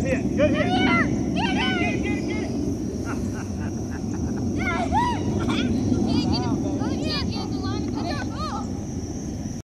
Good hit, good hit.